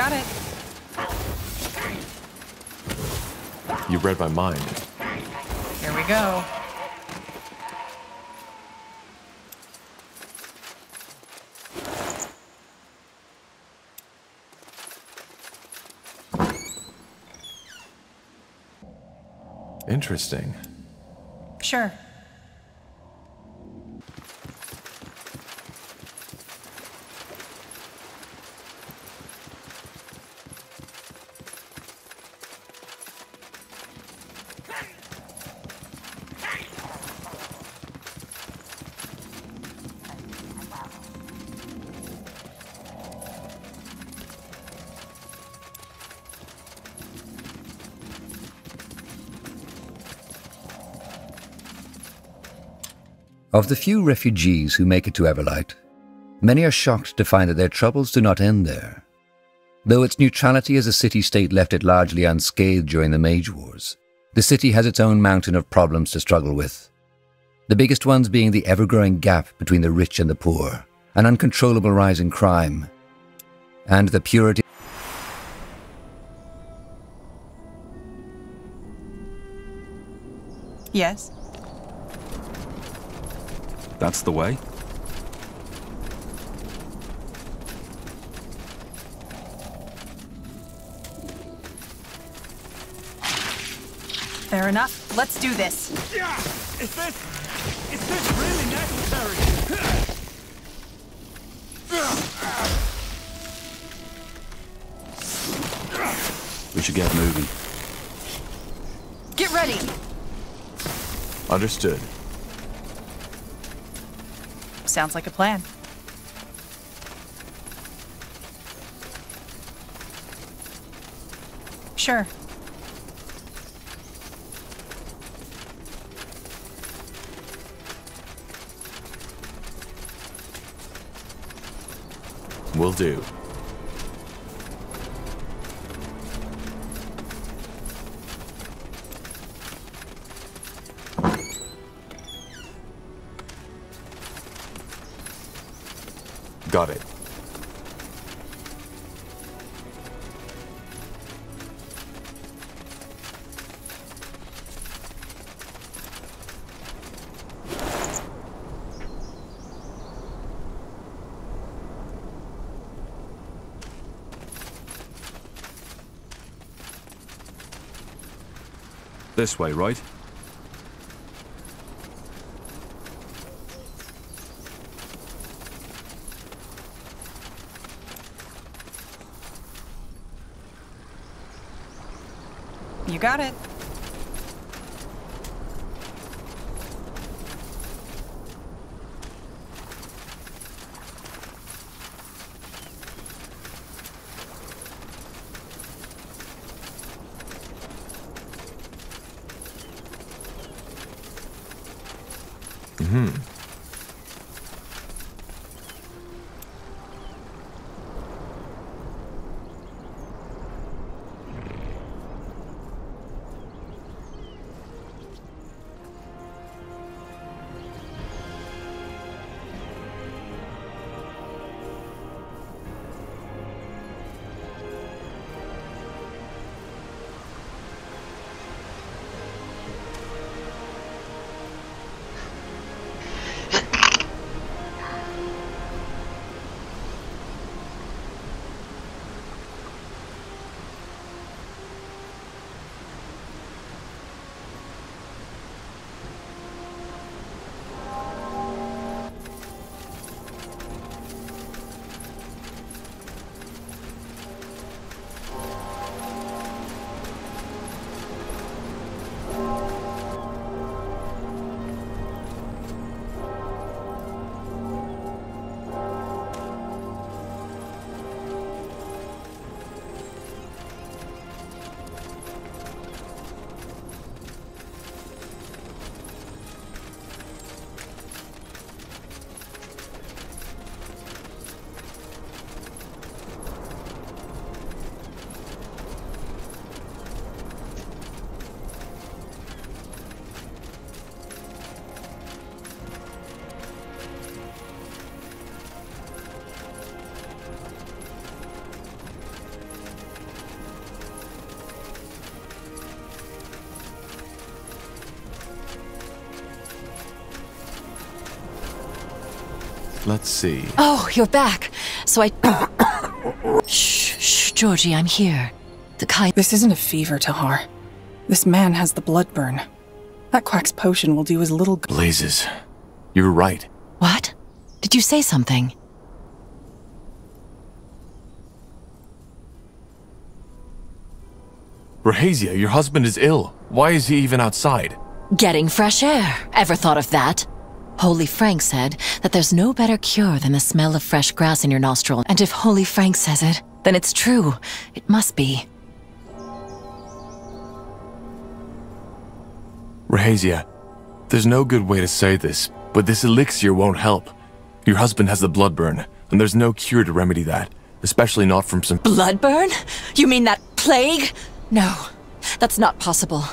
You got it. You read my mind. Here we go. Interesting. Sure. Of the few refugees who make it to Everlight, many are shocked to find that their troubles do not end there. Though its neutrality as a city-state left it largely unscathed during the Mage Wars, the city has its own mountain of problems to struggle with. The biggest ones being the ever-growing gap between the rich and the poor, an uncontrollable rise in crime, and the purity Yes. That's the way? Fair enough. Let's do this. Yeah! Is this... Is this really necessary? We should get moving. Get ready. Understood. Sounds like a plan. Sure. Will do. Got it. This way, right? got it. Mm-hmm. Let's see. Oh, you're back. So I. shh, shh, Georgie, I'm here. The kind. This isn't a fever, Tahar. This man has the blood burn. That quack's potion will do as little good. Blazes. You're right. What? Did you say something? Rahazia, your husband is ill. Why is he even outside? Getting fresh air. Ever thought of that? Holy Frank said that there's no better cure than the smell of fresh grass in your nostril. And if Holy Frank says it, then it's true. It must be. Rahazia, there's no good way to say this, but this elixir won't help. Your husband has the blood burn, and there's no cure to remedy that, especially not from some. Bloodburn? You mean that plague? No, that's not possible.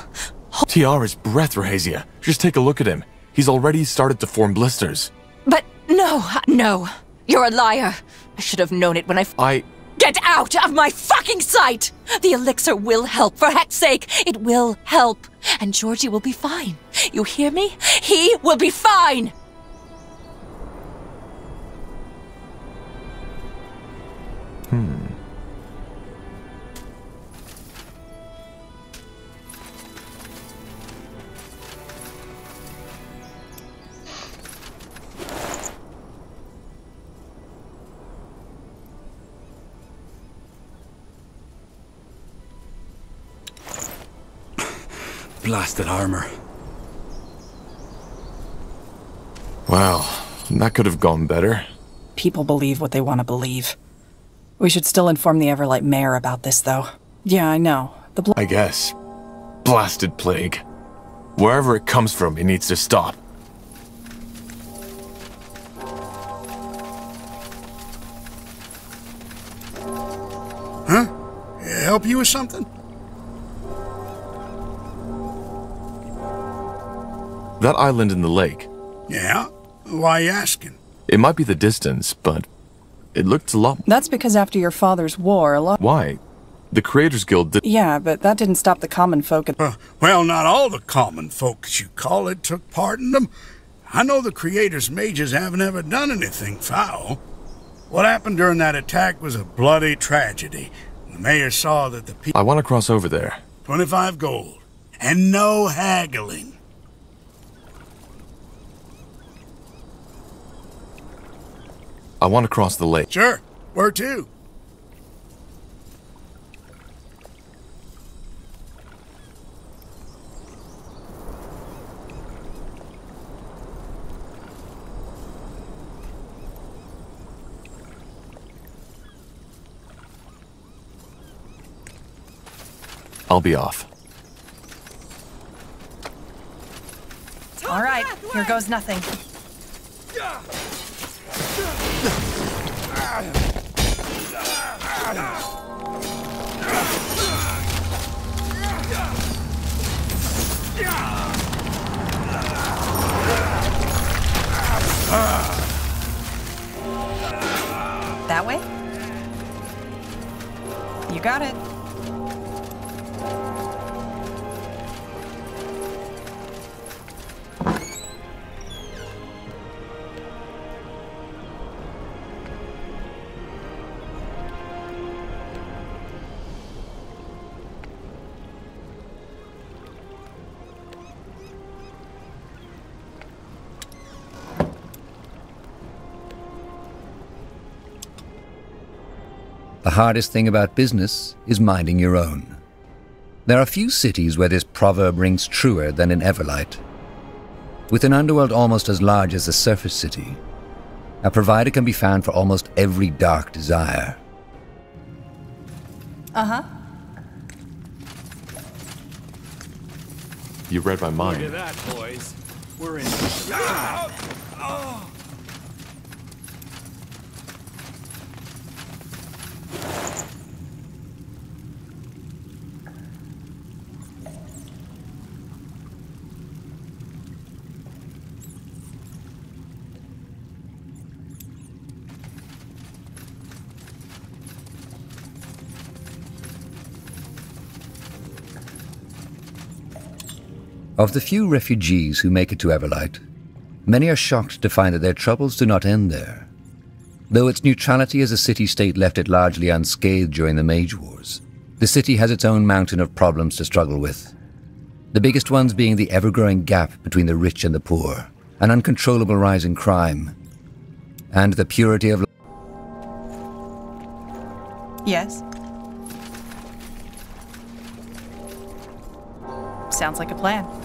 Tiara's breath, Rahazia. Just take a look at him. He's already started to form blisters. But no, no. You're a liar. I should have known it when I. F- I. Get out of my fucking sight! The elixir will help, for heck's sake! It will help! And Georgie will be fine. You hear me? He will be fine! Hmm. Blasted armor. Wow, that could have gone better. People believe what they want to believe. We should still inform the Everlight mayor about this, though. Yeah, I know. The blood. I guess. Blasted plague. Wherever it comes from, it needs to stop. Huh? Help you with something? That island in the lake. Yeah? Why you asking? It might be the distance, but it looked a lot. That's because after your father's war, a lot. Why? The Creators Guild did. Yeah, but that didn't stop the common folk. At... Uh, well, not all the common folk, as you call it, took part in them. I know the Creator's mages haven't ever done anything foul. What happened during that attack was a bloody tragedy. The mayor saw that the people... I want to cross over there. 25 gold. And no haggling. I want to cross the lake. Sure. Where to? I'll be off. All right, here goes nothing. That way? You got it. Hardest thing about business is minding your own. There are few cities where this proverb rings truer than in Everlight. With an underworld almost as large as a surface city, a provider can be found for almost every dark desire. Uh-huh. You read my mind. Look at mind. that, boys. We're in. Of the few refugees who make it to Everlight, many are shocked to find that their troubles do not end there. Though its neutrality as a city-state left it largely unscathed during the Mage Wars, the city has its own mountain of problems to struggle with. The biggest ones being the ever-growing gap between the rich and the poor, an uncontrollable rise in crime, and the purity of Yes? Sounds like a plan.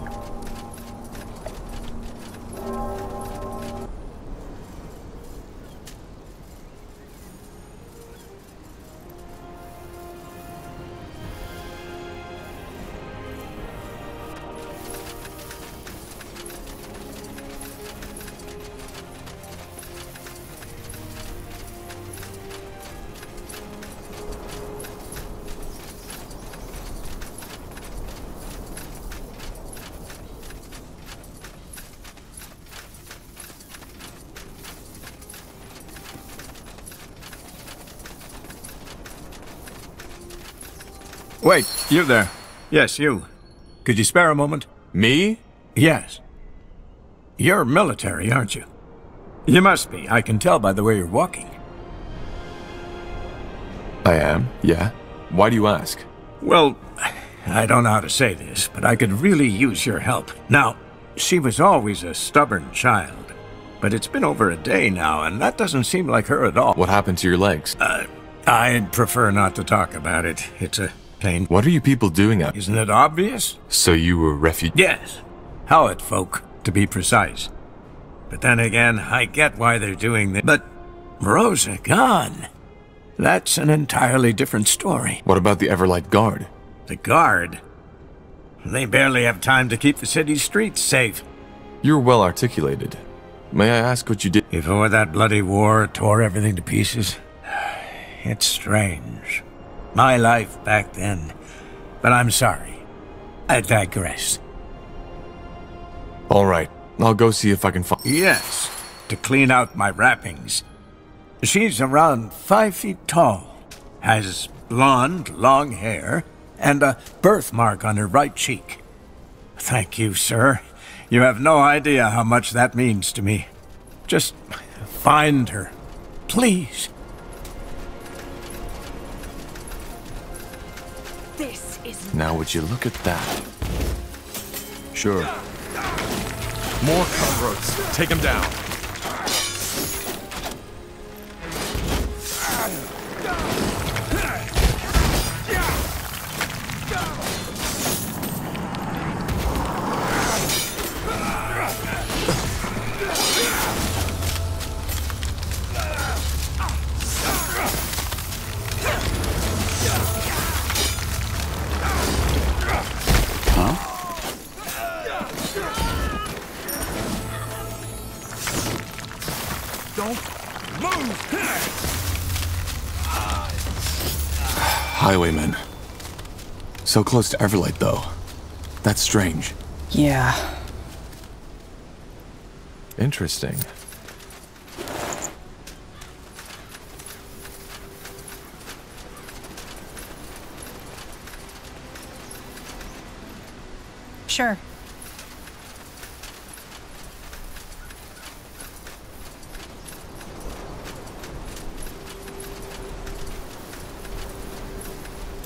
Wait, you there. Yes, you. Could you spare a moment? Me? Yes. You're military, aren't you? You must be. I can tell by the way you're walking. I am, yeah. Why do you ask? Well, I don't know how to say this, but I could really use your help. Now, she was always a stubborn child, but it's been over a day now, and that doesn't seem like her at all. What happened to your legs? Uh, I'd prefer not to talk about it. It's a pain. What are you people doing out? Isn't it obvious? So you were refugees? Yes. Howard folk, to be precise. But then again, I get why they're doing this. But Rosa gone. That's an entirely different story. What about the Everlight Guard? The Guard? They barely have time to keep the city's streets safe. You're well articulated. May I ask what you did? Before that bloody war tore everything to pieces? It's strange. My life back then. But I'm sorry. I digress. All right. I'll go see if I can find. Yes, to clean out my wrappings. She's around five feet tall, has blonde, long hair, and a birthmark on her right cheek. Thank you, sir. You have no idea how much that means to me. Just find her, please. Now, would you look at that? Sure. More cutthroats. Take them down. So close to Everlight, though. That's strange. Yeah. Interesting. Sure.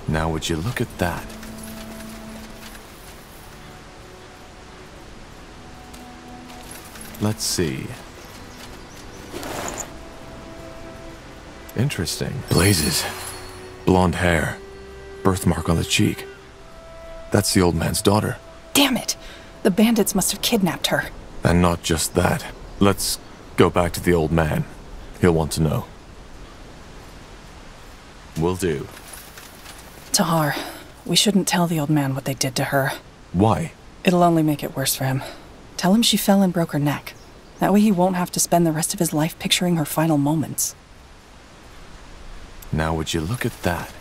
Now, would you look at that? Let's see. Interesting. Blazes. Blonde hair. Birthmark on the cheek. That's the old man's daughter. Damn it! The bandits must have kidnapped her. And not just that. Let's go back to the old man. He'll want to know. Will do. Tahar, we shouldn't tell the old man what they did to her. Why? It'll only make it worse for him. Tell him she fell and broke her neck. That way he won't have to spend the rest of his life picturing her final moments. Now, would you look at that?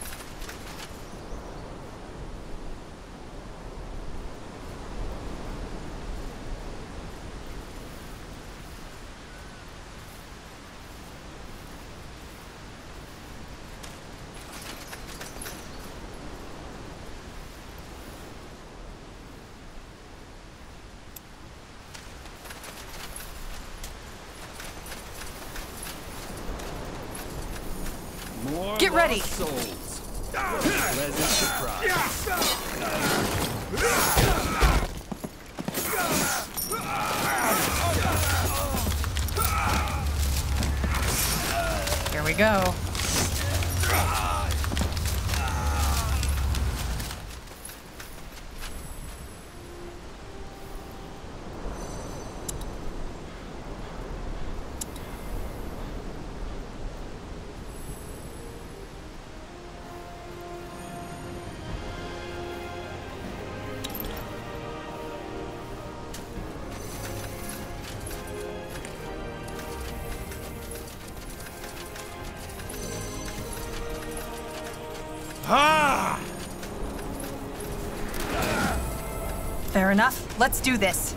Let's do this.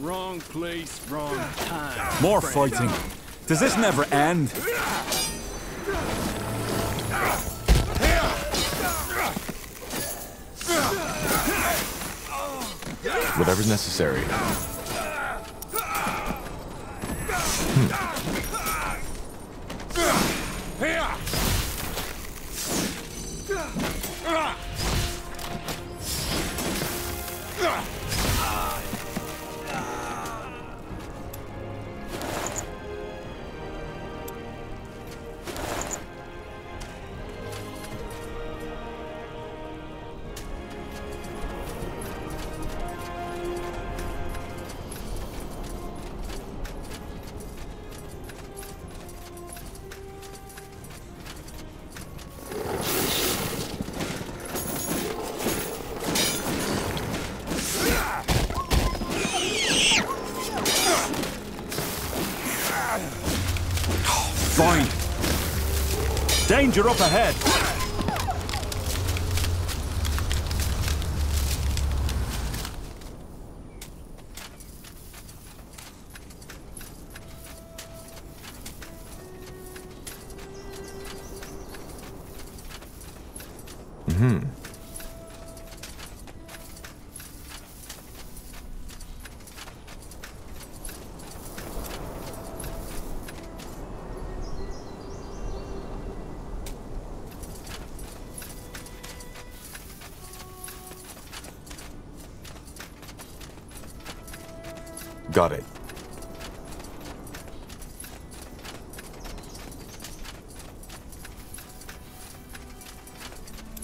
Wrong place, wrong time. More fighting. Does this never end? Whatever's necessary. Hmm. Fine. Danger up ahead.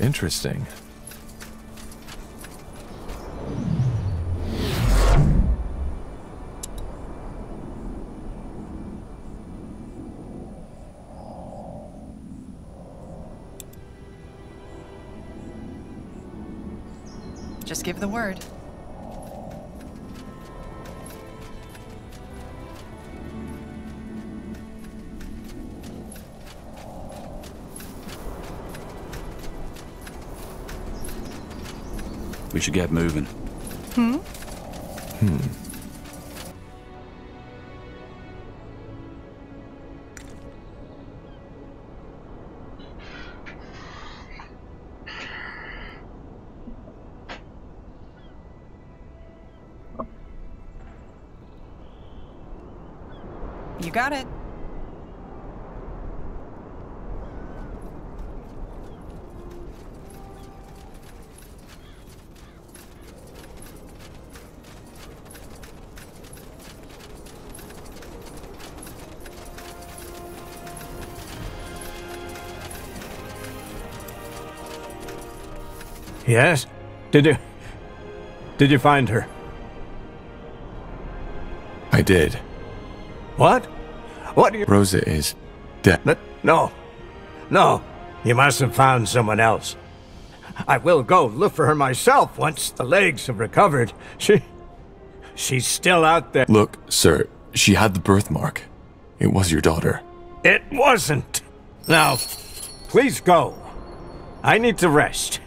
Interesting. Just give the word. We should get moving. You Yes? Did you. Did you find her? I did. What? What do you. Rosa is dead. No. No. You must have found someone else. I will go look for her myself once the legs have recovered. She. She's still out there. Look, sir, she had the birthmark. It was your daughter. It wasn't. Now, please go. I need to rest.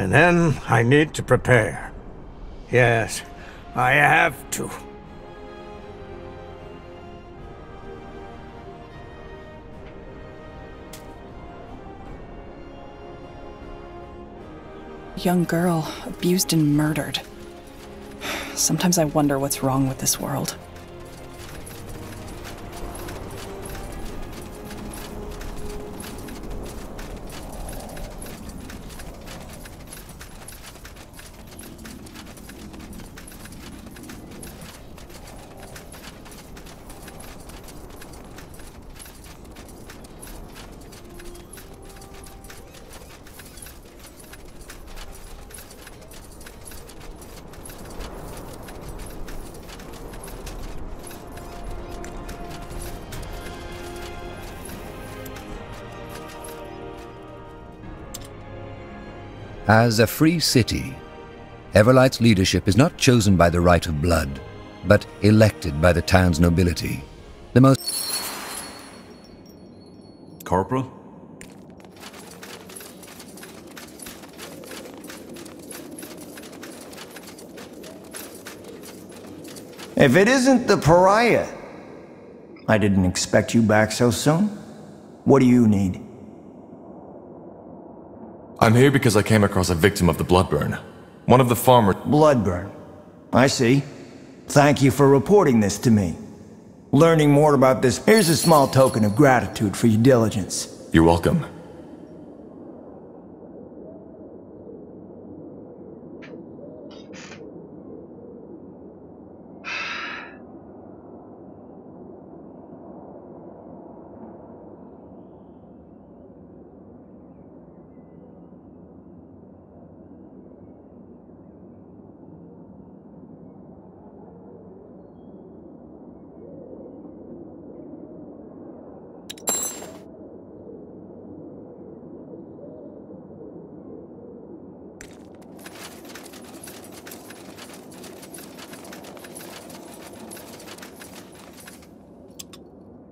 And then I need to prepare. Yes, I have to. Young girl, abused and murdered. Sometimes I wonder what's wrong with this world. As a free city, Everlight's leadership is not chosen by the right of blood, but elected by the town's nobility. The most. Corporal? If it isn't the pariah, I didn't expect you back so soon. What do you need? I'm here because I came across a victim of the Bloodburn. One of the farmers... Bloodburn. I see. Thank you for reporting this to me. Learning more about this, here's a small token of gratitude for your diligence. You're welcome.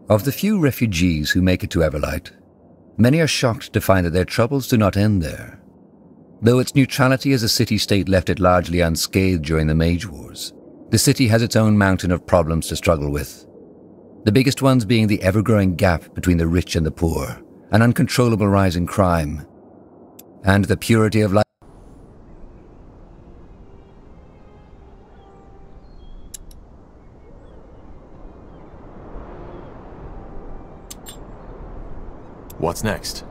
Of the few refugees who make it to Everlight, many are shocked to find that their troubles do not end there. Though its neutrality as a city-state left it largely unscathed during the Mage Wars, the city has its own mountain of problems to struggle with. The biggest ones being the ever-growing gap between the rich and the poor, an uncontrollable rise in crime, and the purity of life. What's next?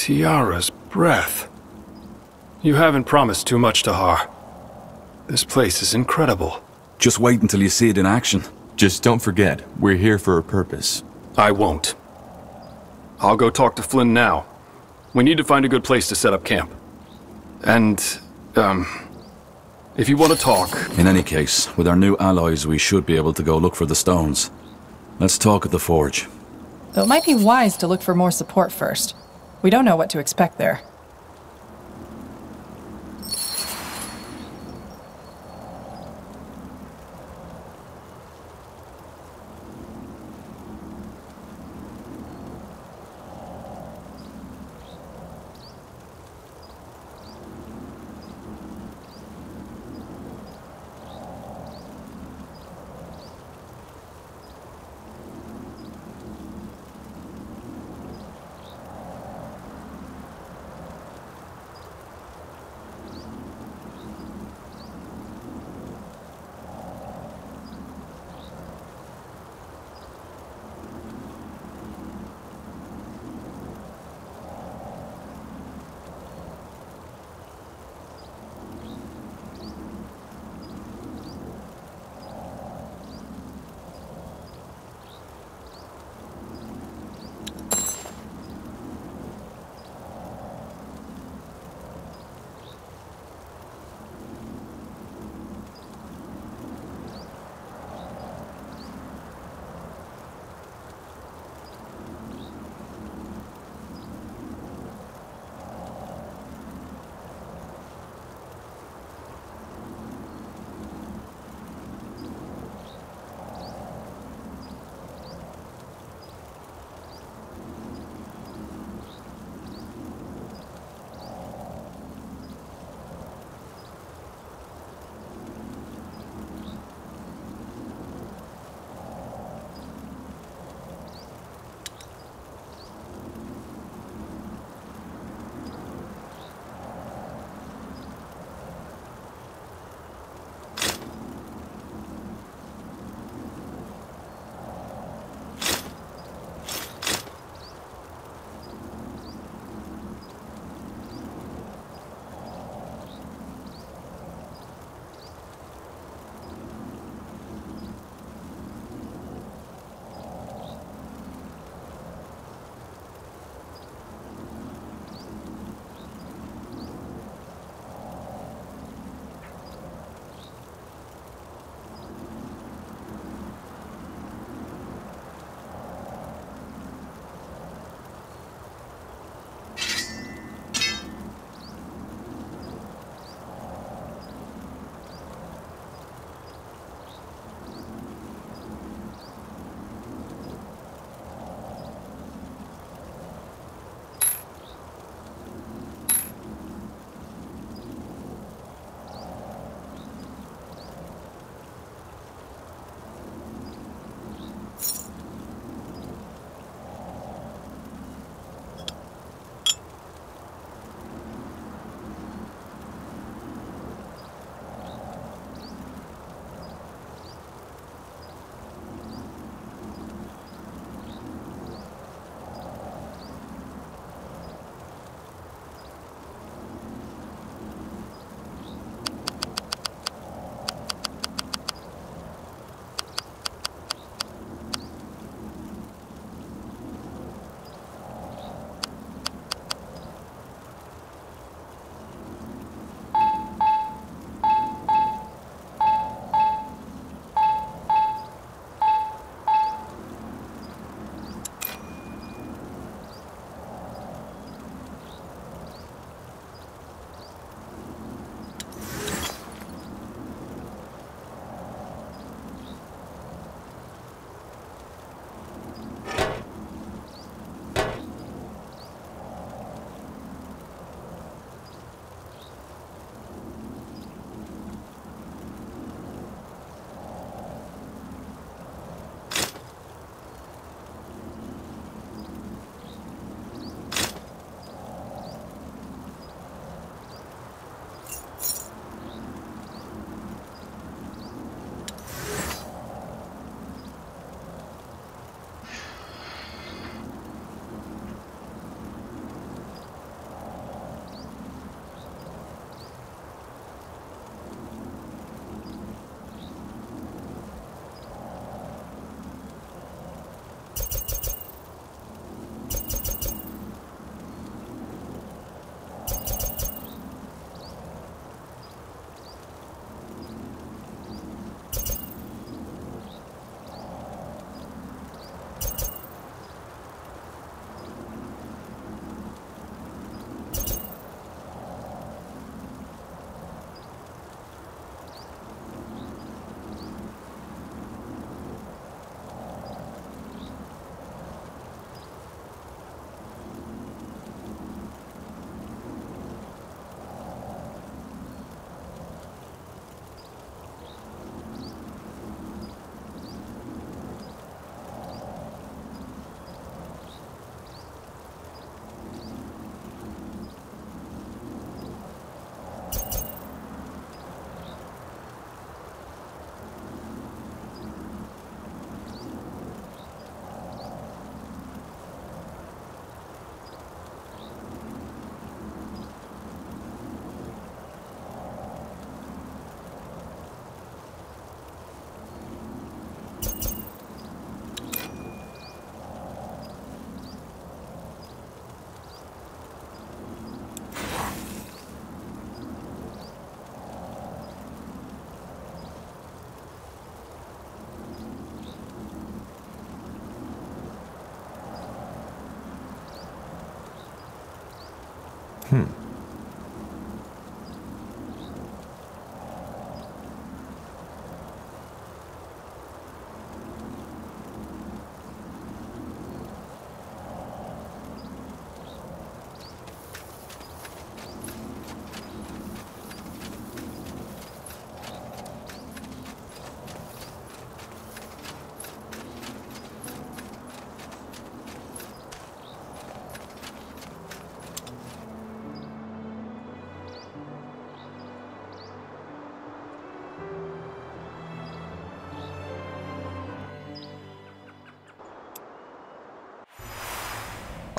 Tiara's breath. You haven't promised too much to Har. This place is incredible. Just wait until you see it in action. Just don't forget, we're here for a purpose. I won't. I'll go talk to Flynn now. We need to find a good place to set up camp. And, um, if you want to talk... In any case, with our new allies, we should be able to go look for the stones. Let's talk at the forge. Though it might be wise to look for more support first. We don't know what to expect there.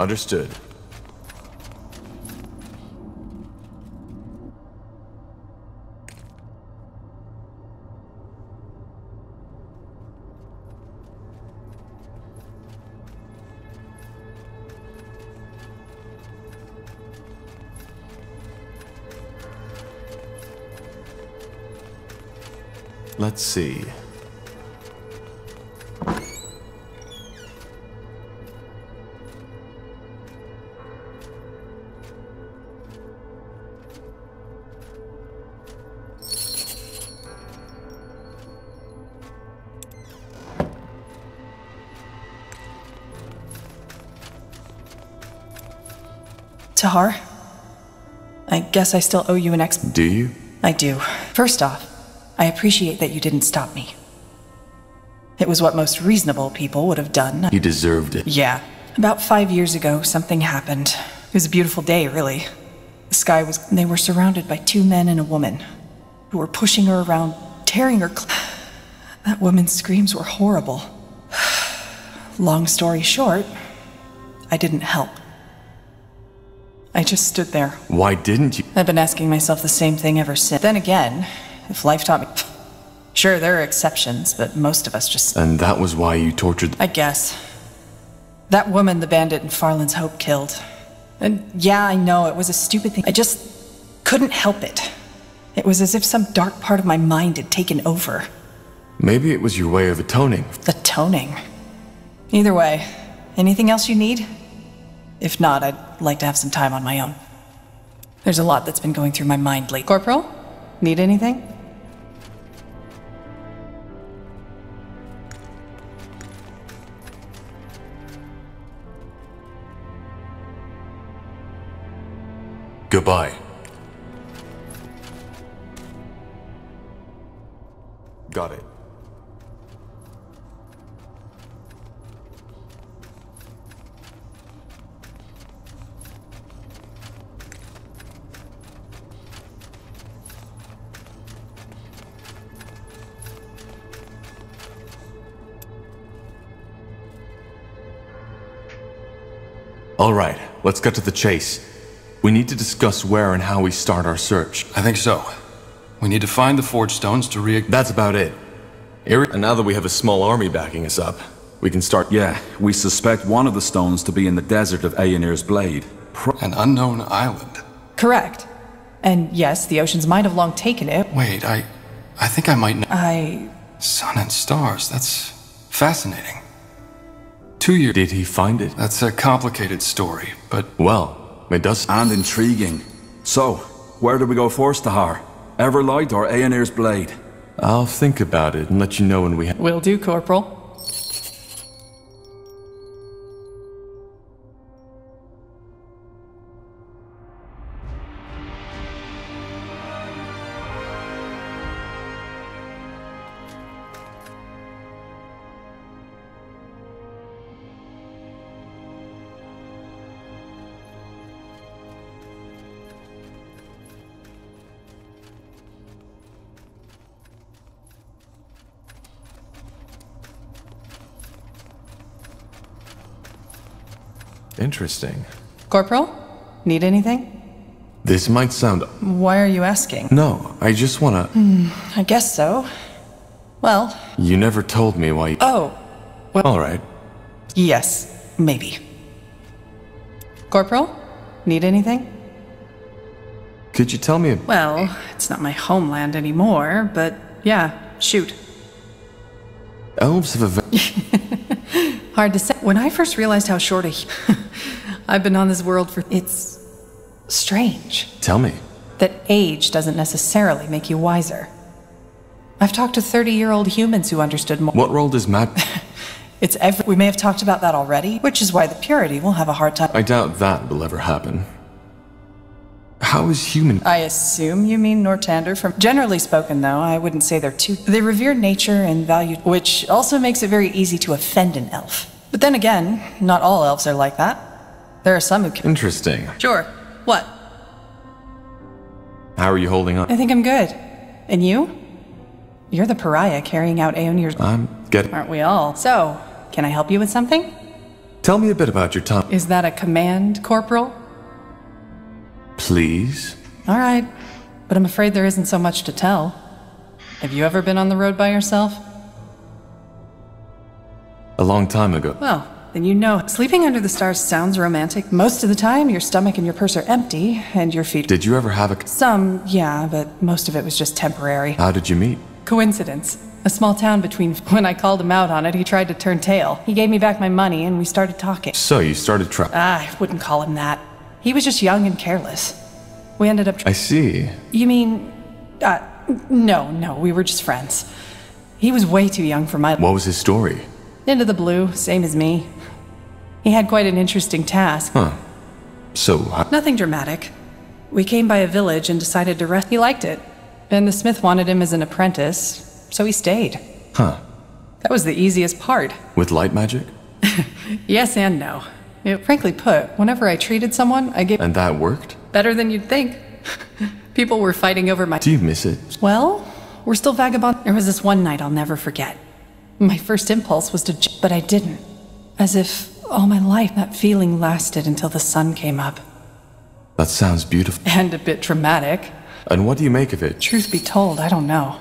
Understood. Let's see. Tahar, I guess I still owe you an ex. Do you? I do. First off, I appreciate that you didn't stop me. It was what most reasonable people would have done. You deserved it. Yeah. About five years ago, something happened. It was a beautiful day, really. The sky was. They were surrounded by two men and a woman who were pushing her around, tearing her. Cl- that woman's screams were horrible. Long story short, I didn't help. I just stood there. Why didn't you? I've been asking myself the same thing ever since. Then again, if life taught me. Sure, there are exceptions, but most of us just. And that was why you tortured. I guess. That woman the bandit in Farland's Hope killed. And yeah, I know, it was a stupid thing. I just couldn't help it. It was as if some dark part of my mind had taken over. Maybe it was your way of atoning. Atoning. Either way, anything else you need? If not, I'd like to have some time on my own. There's a lot that's been going through my mind lately. Corporal? Need anything? Goodbye. Got it. All right, let's get to the chase. We need to discuss where and how we start our search. I think so. We need to find the Forge Stones to re- That's about it. Eric, and now that we have a small army backing us up, we can start. Yeah, we suspect one of the stones to be in the desert of Aenir's Blade. An unknown island. Correct. And yes, the oceans might have long taken it. Wait, I... I think I might know... I... Sun and stars, that's... fascinating. Two years... Did he find it? That's a complicated story, but... Well, it does... And intriguing. So, where do we go first, Tahar? Everlight or Aenir's Blade? I'll think about it and let you know when we... Will do, Corporal. Interesting. Corporal? Need anything? This might sound... Why are you asking? No, I just wanna... Hmm, I guess so. Well, You never told me why you... oh, well, Alright. yes, maybe. Corporal? Need anything? Could you tell me... Well, it's not my homeland anymore, but yeah, shoot. Elves have a... Hard to say. When I first realized how short a. I've been on this world for. It's strange Tell me. that age doesn't necessarily make you wiser. I've talked to 30 year old humans who understood more. What role does Matt... It's every. We may have talked about that already, which is why the purity will have a hard time. I doubt that will ever happen. How is human... I assume you mean Nortander from. Generally spoken, though, I wouldn't say they're too. They revere nature and value, which also makes it very easy to offend an elf. But then again, not all elves are like that. There are some who can. Interesting. Sure. What? How are you holding up? I think I'm good. And you? You're the pariah carrying out Aeonir's. I'm getting... Aren't we all? So, can I help you with something? Tell me a bit about your time. Is that a command, Corporal? Please? All right, but I'm afraid there isn't so much to tell. Have you ever been on the road by yourself? A long time ago. Well, then you know. Sleeping under the stars sounds romantic. Most of the time, your stomach and your purse are empty, and your feet. Did you ever have a. Some, yeah, but most of it was just temporary. How did you meet? Coincidence. A small town between. When I called him out on it, he tried to turn tail. He gave me back my money, and we started talking. So you started tra- Ah, I wouldn't call him that. He was just young and careless. We ended up. I see. You mean. Uh, no, no, we were just friends. He was way too young for my. What was his story? Into the blue, same as me. He had quite an interesting task. Huh. So. How- Nothing dramatic. We came by a village and decided to rest. He liked it. And the smith wanted him as an apprentice, so he stayed. Huh. That was the easiest part. With light magic? Yes and no. Know, frankly put, whenever I treated someone, I gave And that worked? better than you'd think. People were fighting over my. Do you miss it? Well, we're still vagabond. There was this one night I'll never forget. My first impulse was to, j- but I didn't. As if all my life that feeling lasted until the sun came up. That sounds beautiful. And a bit dramatic. And what do you make of it? Truth be told, I don't know.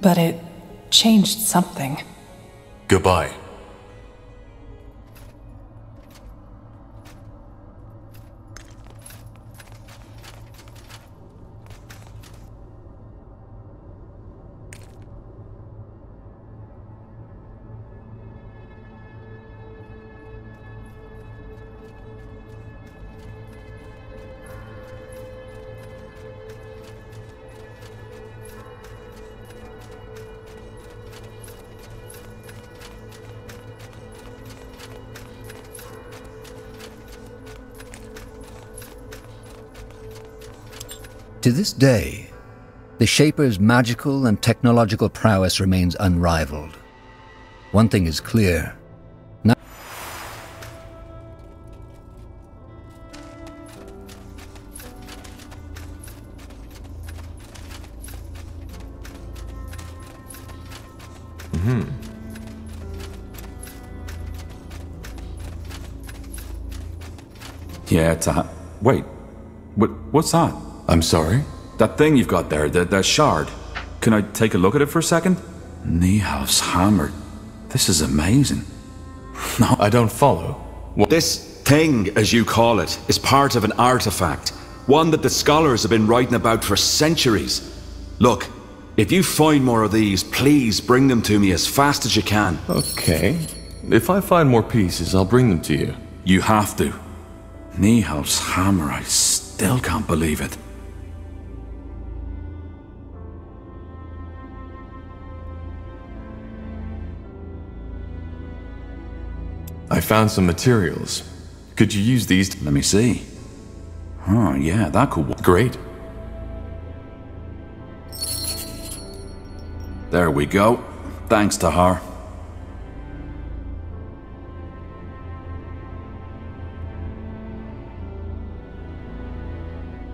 But it changed something. Goodbye. To this day, the Shaper's magical and technological prowess remains unrivaled. One thing is clear. No- Hmm. Yeah, it's a. Wait. What, what's that? I'm sorry? That thing you've got there, the, the shard. Can I take a look at it for a second? Niehaus hammer. This is amazing. No. I don't follow. This thing, as you call it, is part of an artifact. One that the scholars have been writing about for centuries. Look, if you find more of these, please bring them to me as fast as you can. Okay. If I find more pieces, I'll bring them to you. You have to. Niehaus hammer, I still can't believe it. I found some materials. Could you use these? Let me see. Oh, yeah, that could work. Great. There we go. Thanks Tahar.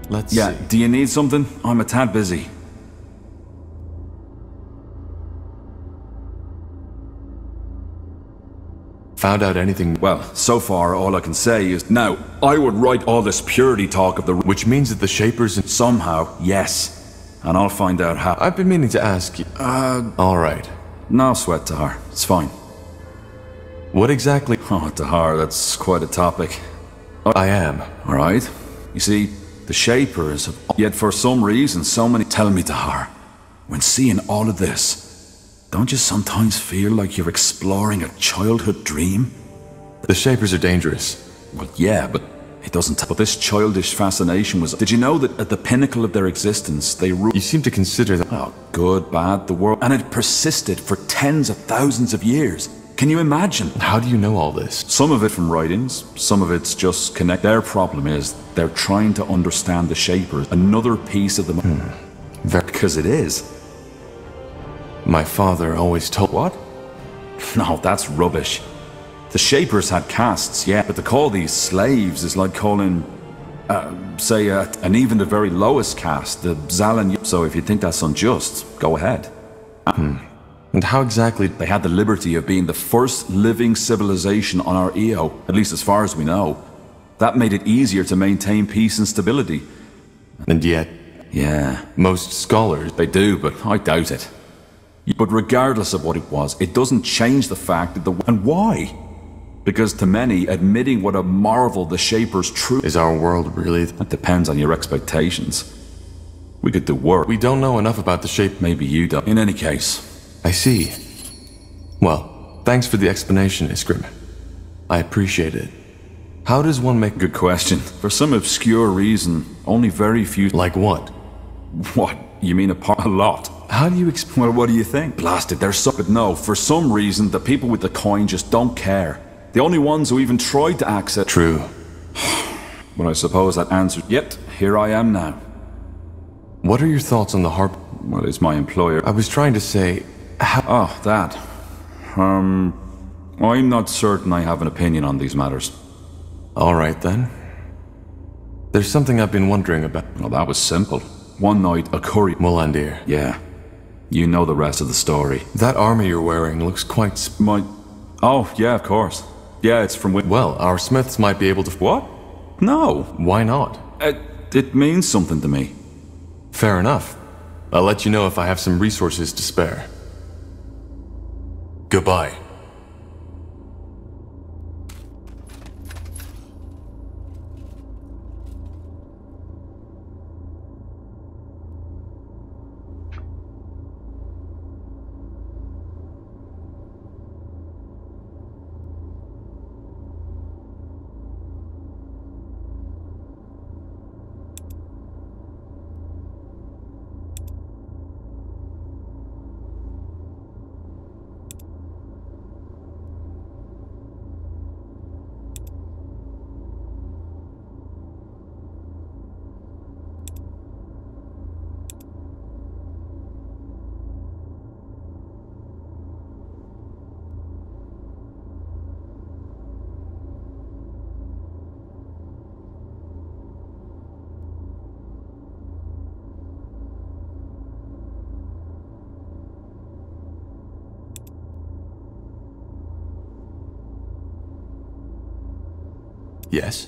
Let's Yeah, see. do you need something? I'm a tad busy. Found out anything? Well, so far, all I can say is now, I would write all this purity talk of the. Which means that the Shapers and. Somehow, yes. And I'll find out how. I've been meaning to ask you. Uh, Alright. no sweat Tahar. It's fine. What exactly? Oh, Tahar, that's quite a topic. I am. Alright? You see, the Shapers have. Yet for some reason, so many. Tell me, Tahar, when seeing all of this, don't you sometimes feel like you're exploring a childhood dream? The Shapers are dangerous. Well, yeah, but it doesn't. But this childish fascination was. Did you know that at the pinnacle of their existence, they ruled. You seem to consider that. Oh, good, bad, the world. And it persisted for tens of thousands of years. Can you imagine? How do you know all this? Some of it from writings, some of it's just connect. Their problem is they're trying to understand the Shapers, another piece of the. Hmm. Very. Because it is. My father always told. What? No, that's rubbish. The Shapers had castes, yeah, but to call these slaves is like calling, uh, say, uh, an even the very lowest caste, the Zalan. So if you think that's unjust, go ahead. And how exactly... They had the liberty of being the first living civilization on our EO, at least as far as we know. That made it easier to maintain peace and stability. And yet... Yeah. Most scholars... They do, but I doubt it. But regardless of what it was, it doesn't change the fact that the... And why? Because to many, admitting what a marvel the Shaper's true. Is our world really... That depends on your expectations. We could do work. We don't know enough about the Shape... Maybe you don't. In any case... I see. Well, thanks for the explanation, Iskrim. I appreciate it. How does one make... Good question. For some obscure reason, only very few... Like what? What? You mean a, a lot? How do you explain... Well, what do you think? Blasted, there's so... But no, for some reason, the people with the coin just don't care. The only ones who even tried to access... True. well, I suppose that answers... Yet, here I am now. What are your thoughts on the harp... Well, it's my employer. I was trying to say... Oh, that. Um... I'm not certain I have an opinion on these matters. Alright then. There's something I've been wondering about. Well, that was simple. One night, a curry... Molandir. Yeah. You know the rest of the story. That armor you're wearing looks quite... My... Oh, yeah, of course. Yeah, it's from... Well, our smiths might be able to... What? No. Why not? It, it means something to me. Fair enough. I'll let you know if I have some resources to spare. Goodbye. Yes?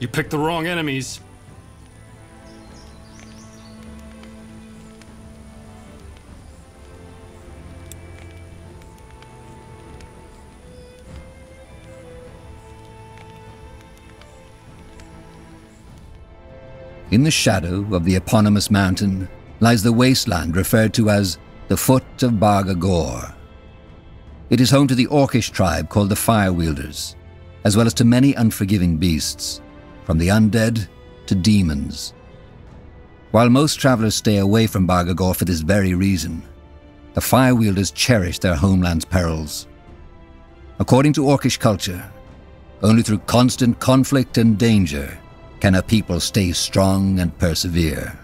You picked the wrong enemies. In the shadow of the eponymous mountain lies the wasteland referred to as the Foot of Barga Gor. It is home to the Orcish tribe called the Firewielders, as well as to many unforgiving beasts, from the undead to demons. While most travelers stay away from Bargagor for this very reason, the Firewielders cherish their homeland's perils. According to Orcish culture, only through constant conflict and danger can a people stay strong and persevere.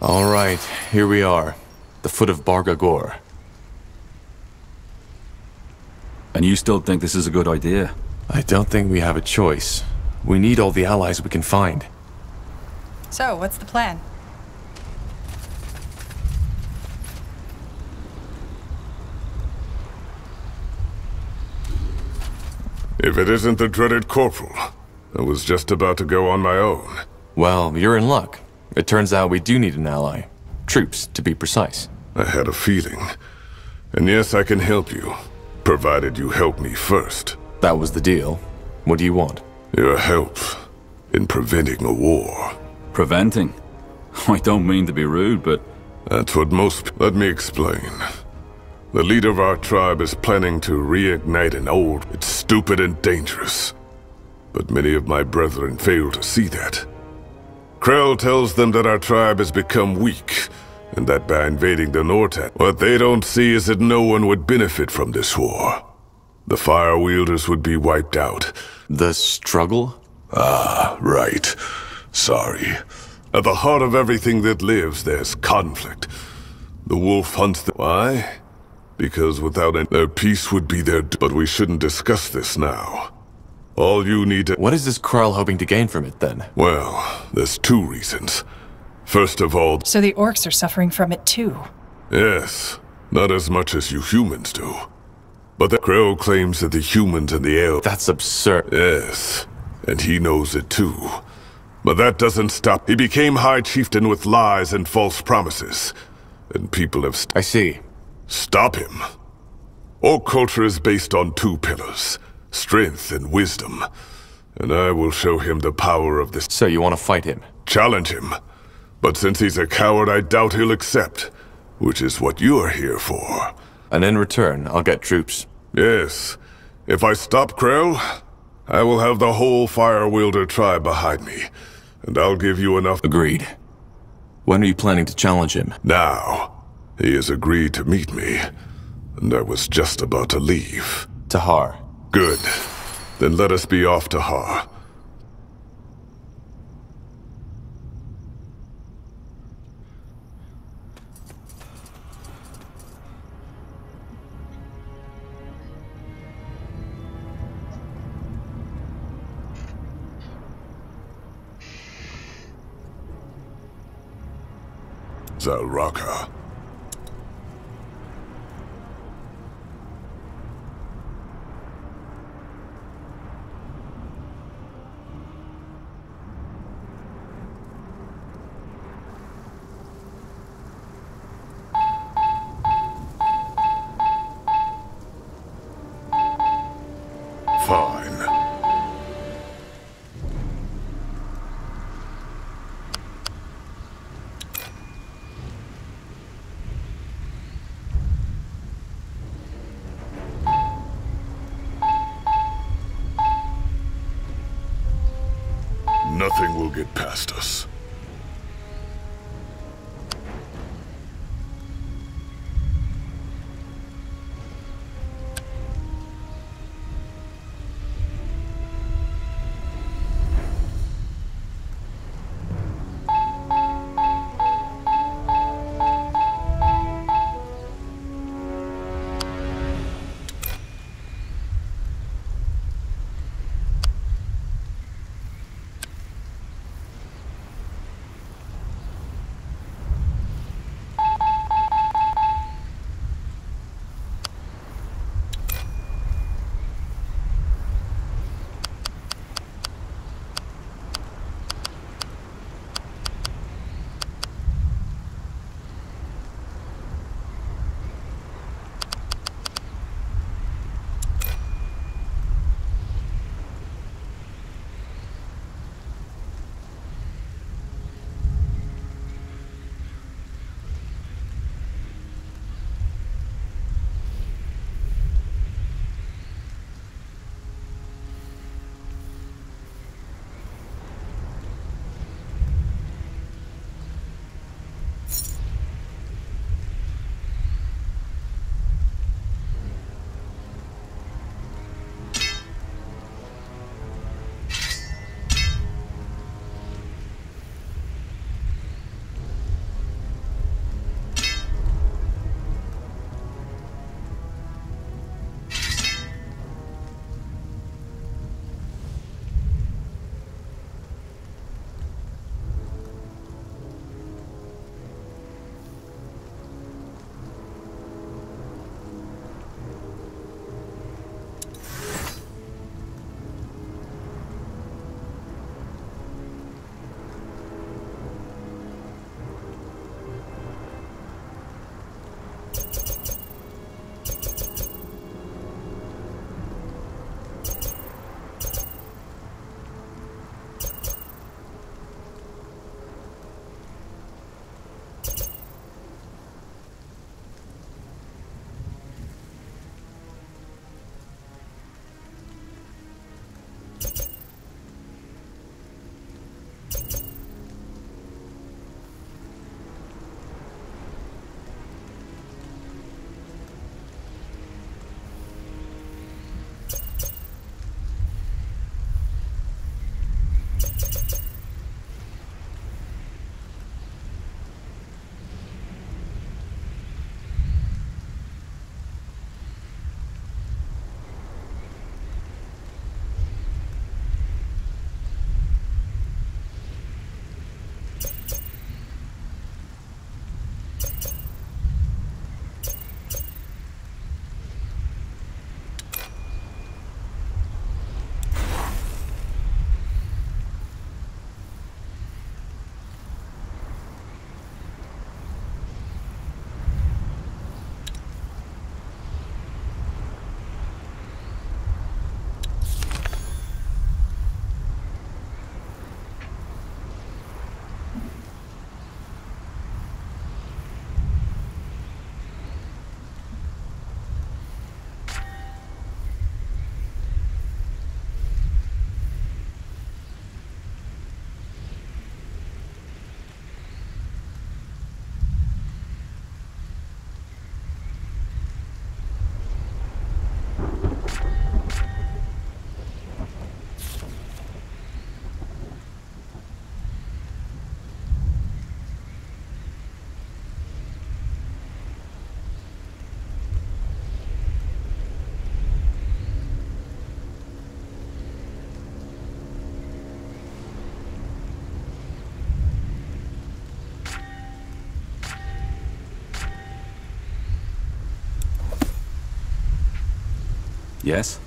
All right, here we are. The foot of Barga And you still think this is a good idea? I don't think we have a choice. We need all the allies we can find. So, what's the plan? If it isn't the dreaded Corporal, I was just about to go on my own. Well, you're in luck. It turns out we do need an ally. Troops, to be precise. I had a feeling. And yes, I can help you, provided you help me first. That was the deal. What do you want? Your help in preventing a war. Preventing? I don't mean to be rude, but... That's what most... Let me explain. The leader of our tribe is planning to reignite an old... It's stupid and dangerous. But many of my brethren fail to see that. Krell tells them that our tribe has become weak, and that by invading the Nortat, what they don't see is that no one would benefit from this war. The Fire Wielders would be wiped out. The struggle? Ah, right. Sorry. At the heart of everything that lives, there's conflict. The wolf hunts the... Why? Because without it, their peace would be their... But we shouldn't discuss this now. All you need to... What is this Krell hoping to gain from it, then? Well, there's two reasons. First of all... So the orcs are suffering from it too? Yes. Not as much as you humans do. But the Crow claims that the humans and the elves... That's absurd. Yes. And he knows it too. But that doesn't stop. He became High Chieftain with lies and false promises. And people have... I see. Stop him. Orc culture is based on two pillars strength and wisdom. And I will show him the power of this. So you want to fight him? Challenge him. But since he's a coward, I doubt he'll accept. Which is what you're here for. And in return, I'll get troops. Yes. If I stop Krell, I will have the whole Fire Wielder tribe behind me. And I'll give you enough- Agreed. When are you planning to challenge him? Now. He has agreed to meet me. And I was just about to leave. Tahar. Good. Then let us be off to Zalraka. Yes?